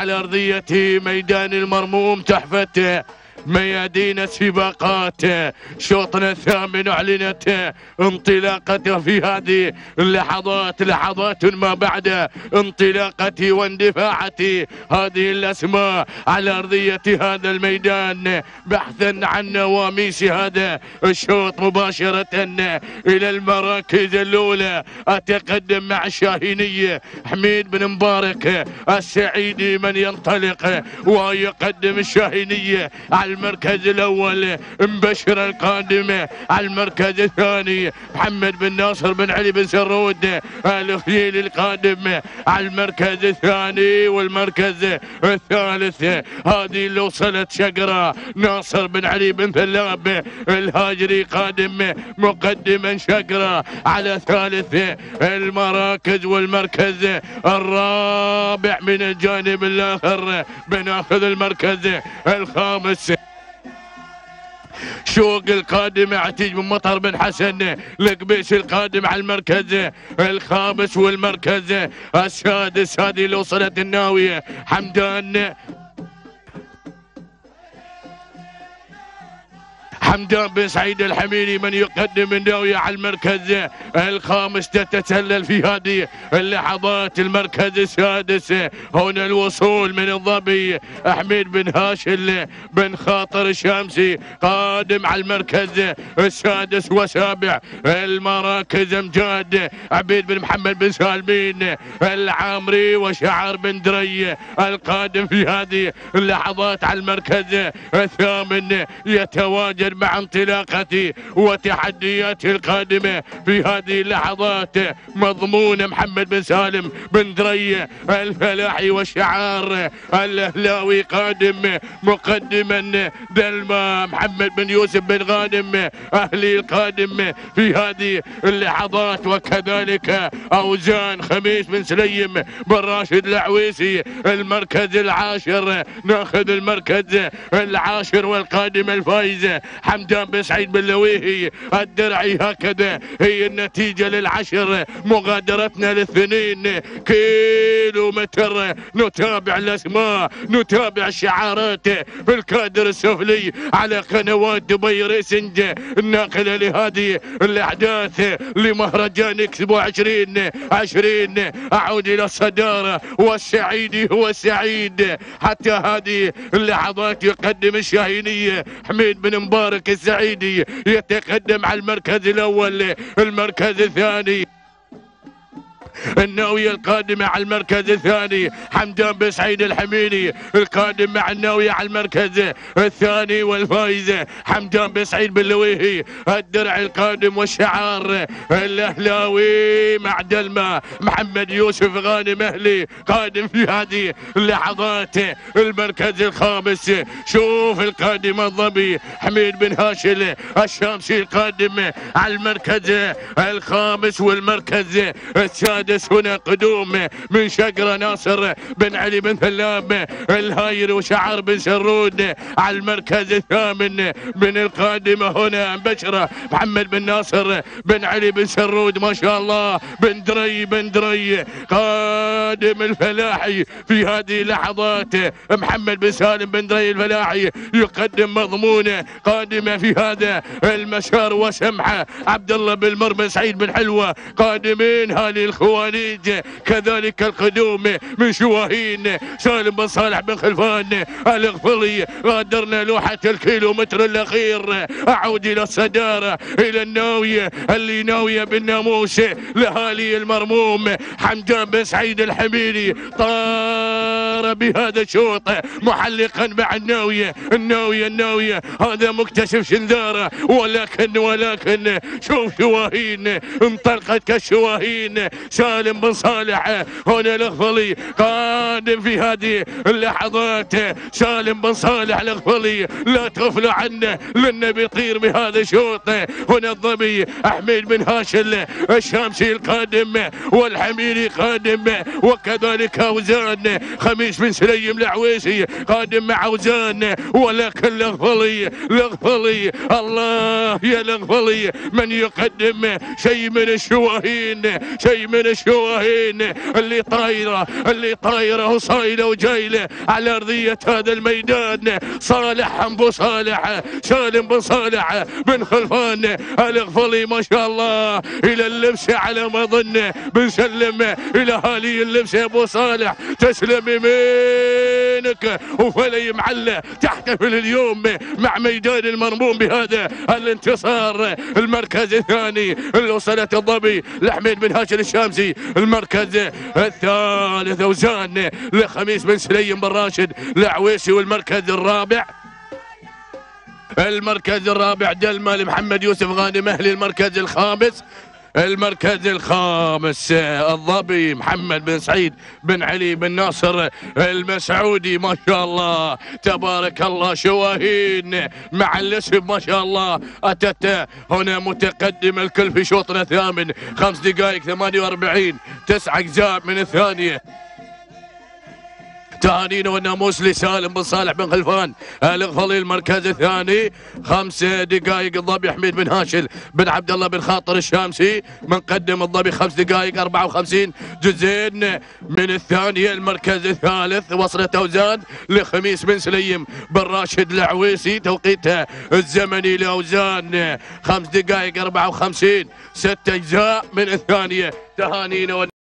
على أرضية ميدان المرموم تحفة ميادين السباقات شوطنا الثامن أعلنت انطلاقته في هذه اللحظات لحظات ما بعد انطلاقة واندفاعة هذه الأسماء على أرضية هذا الميدان بحثا عن نواميس هذا الشوط مباشرة إلى المراكز الأولى. أتقدم مع الشاهيني حميد بن مبارك السعيدي من ينطلق ويقدم الشاهيني على المركز الأول مبشر القادم. على المركز الثاني محمد بن ناصر بن علي بن سرود الخيل القادم. على المركز الثاني والمركز الثالث هذه اللي وصلت شقرة ناصر بن علي بن ثلاب الهاجري قادم مقدما شقرة على ثالث المراكز والمركز الرابع من الجانب الآخر بناخذ المركز الخامس. شوق القادم عتيج بن مطر بن حسن القبيس القادم على المركز الخامس والمركز السادس هذه اللي وصلت الناوية حمدان حمدان بن سعيد الحميني من يقدم الناوية على المركز الخامس تتسلل في هذه اللحظات المركز السادس. هنا الوصول من الظبي حميد بن هاشل بن خاطر الشامسي قادم على المركز السادس وسابع المراكز. أمجاد عبيد بن محمد بن سالمين العامري وشعر بن دري القادم في هذه اللحظات على المركز الثامن. يتواجد مع انطلاقته وتحدياته القادمة في هذه اللحظات. مضمون محمد بن سالم بن دري الفلاحي والشعار الأهلاوي قادم مقدما دلما محمد بن يوسف بن غانم أهلي القادم في هذه اللحظات. وكذلك أوزان خميس بن سليم بن راشد العويسي المركز العاشر. ناخذ المركز العاشر والقادم الفايز حمدان بن سعيد بن لويهي الدرعي هكذا. هي النتيجة للعشر مغادرتنا للاثنين. كيلو متر نتابع الأسماء نتابع الشعارات. في الكادر السفلي على قنوات دبي ريسنج. الناقلة لهذه الأحداث لمهرجان إكسبو عشرين. عشرين أعود إلى الصدارة. والسعيد هو السعيد. حتى هذه اللحظات يقدم الشاهينية حميد بن مبارك السعيدي يتقدم على المركز الأول المركز الثاني. الناوية القادمة على المركز الثاني حمدان بن سعيد الحميني القادم مع الناوية على المركز الثاني والفايز حمدان بن سعيد بن لويهي الدرع القادم والشعار الأهلاوي مع دلما محمد يوسف غانم أهلي قادم في هذه اللحظات المركز الخامس. شوف القادم الظبي حميد بن هاشل الشامسي القادم على المركز الخامس والمركز السادس هنا قدوم من شقرة ناصر بن علي بن ثلاب الهاير وشعر بن سرود على المركز الثامن من القادمة هنا. بشرة محمد بن ناصر بن علي بن سرود ما شاء الله. بن دري بن دري قادم الفلاحي في هذه اللحظات محمد بن سالم بن دري الفلاحي يقدم مضمونة قادمة في هذا المسار وسمحة عبد الله بن مرمى سعيد بن حلوة قادمين هذه الخواليج كذلك القدوم من شواهين سالم بن صالح بن خلفان الاغفري غادرنا لوحة الكيلومتر الأخير. أعود إلى الصدارة إلى الناوية اللي ناوية بالناموس لاهالي المرموم حمدان بن سعيد الحميري طار بهذا الشوط محلقا مع الناوية. الناوية الناوية. هذا مكتشف شنذارة. ولكن ولكن شوف شواهين. انطلقت كالشواهين. سالم بن صالح. هنا الأغفلي. قادم في هذه اللحظات. سالم بن صالح الأغفلي. لا تغفلوا عنه. لأنه بيطير بهذا الشوط هنا الظبي أحمد بن هاشل الشامسي القادم والحميري قادم. وكذلك أوزان. خميس خميس بن سليم العويسي قادم مع اوزان ولكن الاغفلي الاغفلي الله يا الاغفلي من يقدم شيء من الشواهين شيء من الشواهين. اللي طايره اللي طايره وصايله وجايله على أرضية هذا الميدان. صالح أبو صالح سالم بن صالح بن خلفان. الاغفلي ما شاء الله إلى اللبسه على ما اظن بنسلم إلى هالي اللبسه أبو صالح. تسلم يمينك وفلي معلى تحتفل اليوم مع ميدان المرموم بهذا الانتصار. المركز الثاني اللي وصلت الظبي لحميد بن هاشم الشامسي. المركز الثالث اوزان لخميس بن سليم بن راشد العويسي. والمركز الرابع المركز الرابع دلما لمحمد يوسف غانم أهلي. المركز الخامس المركز الخامس الظبي محمد بن سعيد بن علي بن ناصر المسعودي ما شاء الله. تبارك الله شواهين مع الاسم ما شاء الله. أتت هنا متقدم الكل في شوطنا الثامن. خمس دقائق 48 تسع أجزاء من الثانية. تهانينا والناموس لسالم بن صالح بن خلفان. الغفلي المركز الثاني. خمس دقائق الظبي حميد بن هاشل بن عبد الله بن خاطر الشامسي. مقدم الظبي خمس دقائق 54 جزئين من الثانية المركز الثالث. وصلت أوزان لخميس بن سليم. بن راشد العويسي توقيته الزمني لأوزان. خمس دقائق 54 ست أجزاء من الثانية. تهانينا